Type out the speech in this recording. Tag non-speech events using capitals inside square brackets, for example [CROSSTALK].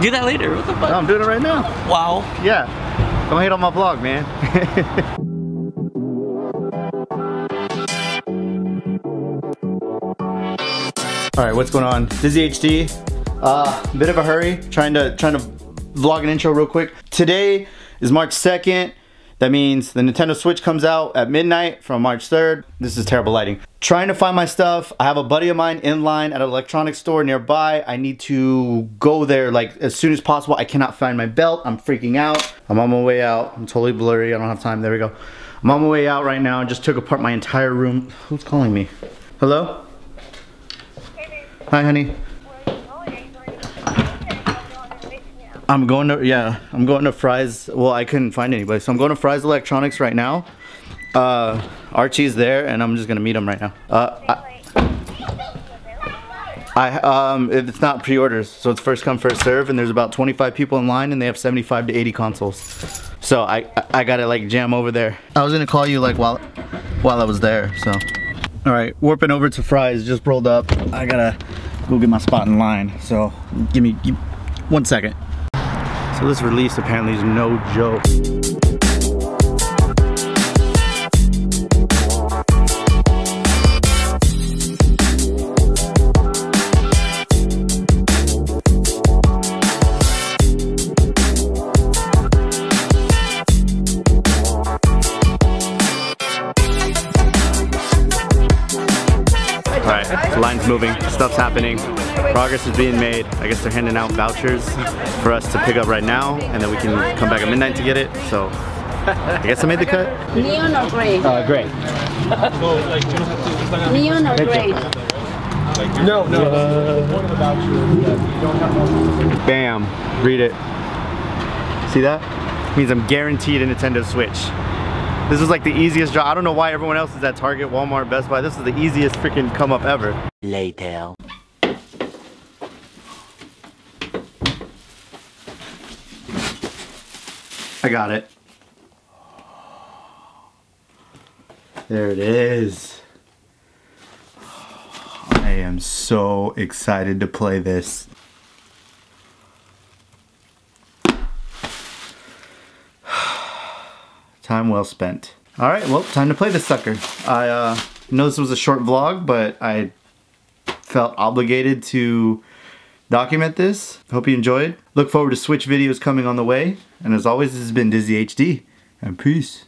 Do that later. What the fuck? No, I'm doing it right now. Wow. Yeah. Don't hate on my vlog, man. [LAUGHS] All right, what's going on? Dizzy HD. Uh, bit of a hurry. Trying to trying to vlog an intro real quick. Today is March 2nd. That means the Nintendo Switch comes out at midnight from March 3rd. This is terrible lighting. Trying to find my stuff. I have a buddy of mine in line at an electronics store nearby. I need to go there like as soon as possible. I cannot find my belt. I'm freaking out. I'm on my way out. I'm totally blurry. I don't have time. There we go. I'm on my way out right now. I just took apart my entire room. Who's calling me? Hello? Hi, honey. I'm going to, yeah, I'm going to Fry's. Well, I couldn't find anybody. So I'm going to Fry's Electronics right now. Uh, Archie's there and I'm just going to meet him right now. Uh, I, I, um, it's not pre-orders. So it's first come, first serve. And there's about 25 people in line and they have 75 to 80 consoles. So I, I got to like jam over there. I was going to call you like while, while I was there. So. All right, warping over to Fry's, just rolled up. I gotta go get my spot in line. So give me, give, one second. So this release apparently is no joke. Alright, the line's moving, stuff's happening, progress is being made. I guess they're handing out vouchers for us to pick up right now, and then we can come back at midnight to get it, so I guess I made the cut. Neon or gray? Uh, great. Neon or gray? No, no. One of the vouchers that you don't have Bam, read it. See that? Means I'm guaranteed a Nintendo Switch. This is like the easiest job. I don't know why everyone else is at Target, Walmart, Best Buy. This is the easiest freaking come up ever. Later. I got it. There it is. I am so excited to play this. Time well spent. All right, well, time to play this sucker. I uh, know this was a short vlog, but I felt obligated to document this. Hope you enjoyed. Look forward to Switch videos coming on the way. And as always, this has been Dizzy HD. And peace.